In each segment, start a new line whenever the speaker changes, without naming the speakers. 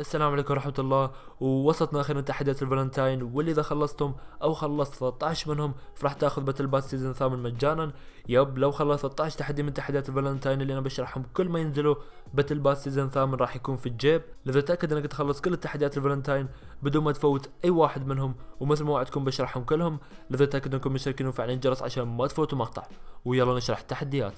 السلام عليكم ورحمة الله ووصلتنا أخيرا تحديات الفالنتاين واللي إذا خلصتم أو خلصت 13 منهم فراح تأخذ battle pass season ثامن مجانا. yep لو خلصت 13 تحدي من تحديات الفالنتاين اللي أنا بشرحهم كل ما ينزلوا battle pass season ثامن راح يكون في الجيب. لذا تأكد إنك تخلص كل التحديات الفالنتاين بدون ما تفوت أي واحد منهم ومثل ما وعدتكم بشرحهم كلهم. لذا تأكد إنكم مشتركين ومفعلين الجرس عشان ما تفوتوا مقطع. ويلا نشرح التحديات.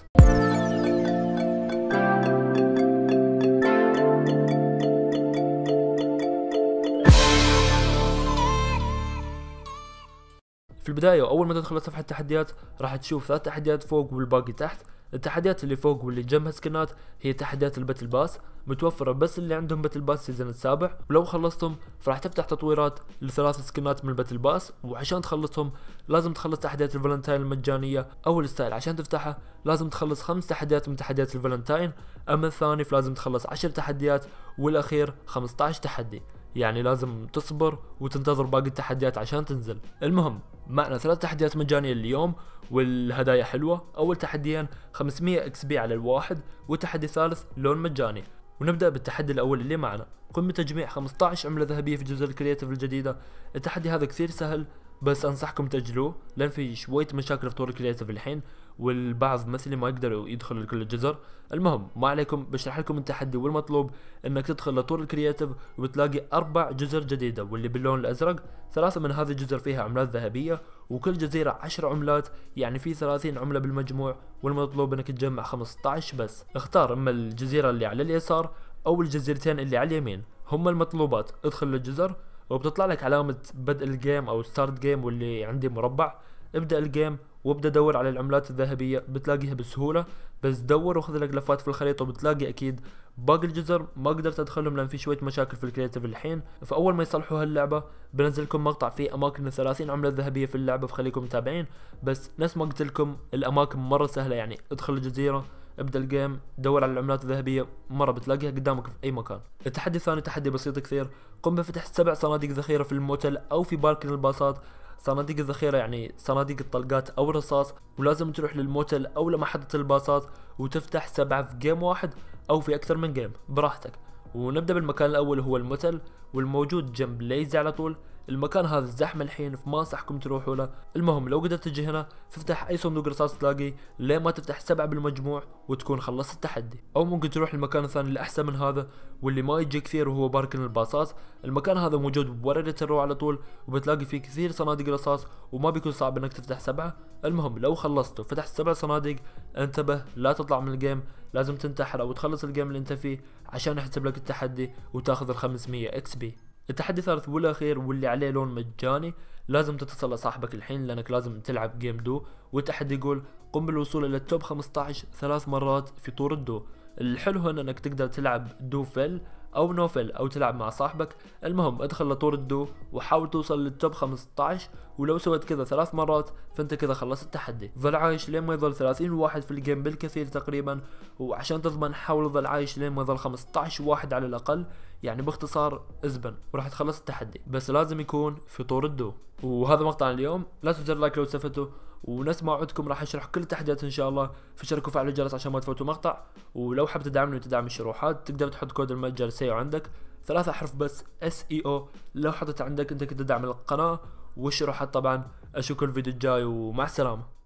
في البداية أول ما تدخل صفحة التحديات راح تشوف ثلاث تحديات فوق والباقي تحت. التحديات اللي فوق واللي جنبها سكنات هي تحديات ال Battle Pass متوفرة بس اللي عندهم Battle Pass season السابع. ولو خلصتم فراح تفتح تطويرات لثلاث سكنات من ال Battle Pass. وعشان تخلصهم لازم تخلص تحديات الفالنتاين المجانية أو ال style. عشان تفتحها لازم تخلص خمس تحديات من تحديات الفالنتاين. أما الثاني فلازم تخلص عشر تحديات والأخير 15 تحدي. يعني لازم تصبر وتنتظر باقي التحديات عشان تنزل. المهم معنا ثلاث تحديات مجانية اليوم والهدايا حلوة. أول تحديين 500 XP على الواحد والتحدي الثالث لون مجاني. ونبدأ بالتحدي الأول اللي معنا. قم بتجميع 15 عملة ذهبية في جزر ال Creative الجديدة. التحدي هذا كثير سهل بس أنصحكم تاجلوه لأن في شوية مشاكل في طور ال Creative الحين والبعض مثلي ما يقدروا يدخلوا لكل الجزر. المهم ما عليكم بشرح لكم التحدي والمطلوب إنك تدخل لطور ال Creative وبتلاقي أربع جزر جديدة واللي باللون الأزرق ثلاثة من هذه الجزر فيها عملات ذهبية وكل جزيرة عشر عملات يعني في 30 عملة بالمجموع والمطلوب إنك تجمع 15 بس. اختار أما الجزيرة اللي على اليسار أو الجزيرتين اللي على اليمين. هم المطلوبات ادخل للجزر وبتطلع لك علامة بدء ال game أو start game واللي عندي مربع. ابدأ ال game وابدأ دور على العملات الذهبية. بتلاقيها بسهولة بس دور وخذ لك لفات في الخريطة وبتلاقي أكيد باقي الجزر. ما قدرت أدخلهم لأن في شوية مشاكل في ال Creative الحين. فأول ما يصلحوا هاللعبة بنزل لكم مقطع فيه أماكن 30 عملة ذهبية في اللعبة فخليكم متابعين. بس نفس ما قلت لكم الأماكن مرة سهلة يعني. ادخل الجزيرة ابدا ال game دور على العملات الذهبية مرة بتلاقيها قدامك في أي مكان. التحدي الثاني تحدي بسيط كثير. قم بفتح سبع صناديق ذخيرة في الموتل أو في parking الباصات. صناديق الذخيرة يعني صناديق الطلقات أو الرصاص ولازم تروح للموتل أو لمحطة الباصات وتفتح سبعة في game واحد أو في أكثر من game. براحتك. ونبدأ بالمكان الأول هو الموتل والموجود جنب Lazy على طول. المكان هذا زحمة الحين فما أنصحكم تروحوا له. المهم لو قدرت تجي هنا تفتح أي صندوق رصاص تلاقي لين ما تفتح سبعة بالمجموع وتكون خلصت التحدي؟ أو ممكن تروح المكان الثاني اللي احسن من هذا واللي ما يجي كثير وهو parking الباصات المكان هذا موجود بورقة ال Row على طول وبتلاقي فيه كثير صناديق رصاص وما بيكون صعب إنك تفتح سبعة. المهم لو خلصت وفتحت سبع صناديق انتبه لا تطلع من ال game. لازم تنتحر أو تخلص ال game اللي أنت فيه عشان يحسب لك التحدي وتاخذ ال 500 XP. التحدي الثالث والأخير واللي عليه لون مجاني لازم تتصل لصاحبك الحين لأنك لازم تلعب game duo والتحدي يقول قم بالوصول إلى ال top 15 ثلاث مرات في طور الدو الحلو هنا إنك تقدر تلعب duo fill أو no fill أو تلعب مع صاحبك. المهم ادخل لطور الدو وحاول توصل لل top 15 ولو سويت كذا ثلاث مرات فأنت كذا خلصت التحدي. ظل عايش لين ما يظل 30 واحد في ال game بالكثير تقريبا. وعشان تضمن حاول ظل عايش لين ما يظل 15 واحد على الأقل. يعني باختصار أزبن. وراح تخلص التحدي. بس لازم يكون في طور الدو. وهذا مقطع اليوم. لا تنسوا like لو استفدتوا ونفس ما وعدكم راح اشرح كل التحديات إن شاء الله. فشاركوا وفعلوا الجرس عشان ما تفوتوا مقطع. ولو حاب تدعمني وتدعم الشروحات. تقدر تحط كود المتجر سيو عندك. ثلاثة احرف بس اس اي أو لو حطيت عندك أنت كنت تدعم القناة والشروحات طبعا. أشوفكم الفيديو الجاي ومع السلامة.